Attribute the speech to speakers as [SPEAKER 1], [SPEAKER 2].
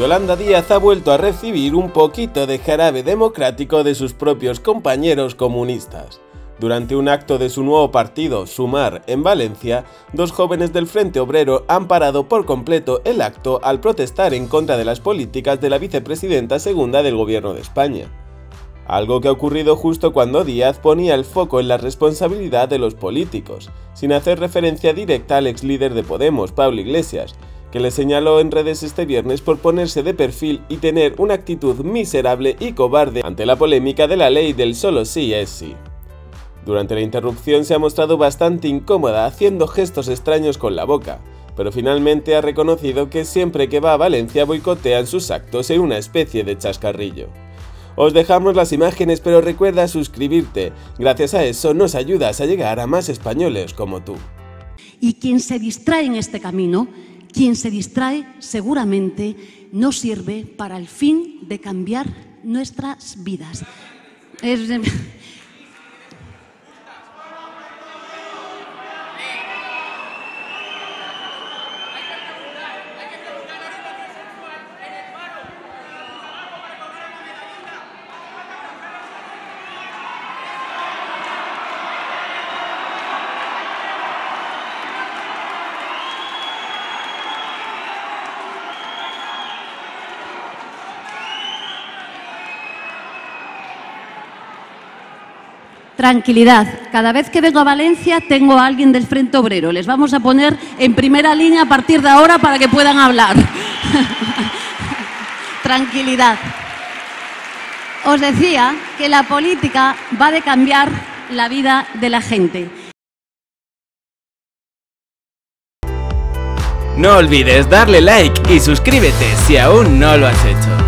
[SPEAKER 1] Yolanda Díaz ha vuelto a recibir un poquito de jarabe democrático de sus propios compañeros comunistas. Durante un acto de su nuevo partido, Sumar, en Valencia, dos jóvenes del Frente Obrero han parado por completo el acto al protestar en contra de las políticas de la vicepresidenta segunda del gobierno de España. Algo que ha ocurrido justo cuando Díaz ponía el foco en la responsabilidad de los políticos, sin hacer referencia directa al ex líder de Podemos, Pablo Iglesias, que le señaló en redes este viernes por ponerse de perfil y tener una actitud miserable y cobarde ante la polémica de la ley del solo sí es sí. Durante la interrupción se ha mostrado bastante incómoda haciendo gestos extraños con la boca, pero finalmente ha reconocido que siempre que va a Valencia boicotean sus actos en una especie de chascarrillo. Os dejamos las imágenes pero recuerda suscribirte, gracias a eso nos ayudas a llegar a más españoles como tú.
[SPEAKER 2] Y quien se distrae en este camino, quien se distrae seguramente no sirve para el fin de cambiar nuestras vidas. Tranquilidad. Cada vez que vengo a Valencia tengo a alguien del Frente Obrero. Les vamos a poner en primera línea a partir de ahora para que puedan hablar. Tranquilidad. Os decía que la política va de cambiar la vida de la gente.
[SPEAKER 3] No olvides darle like y suscríbete si aún no lo has hecho.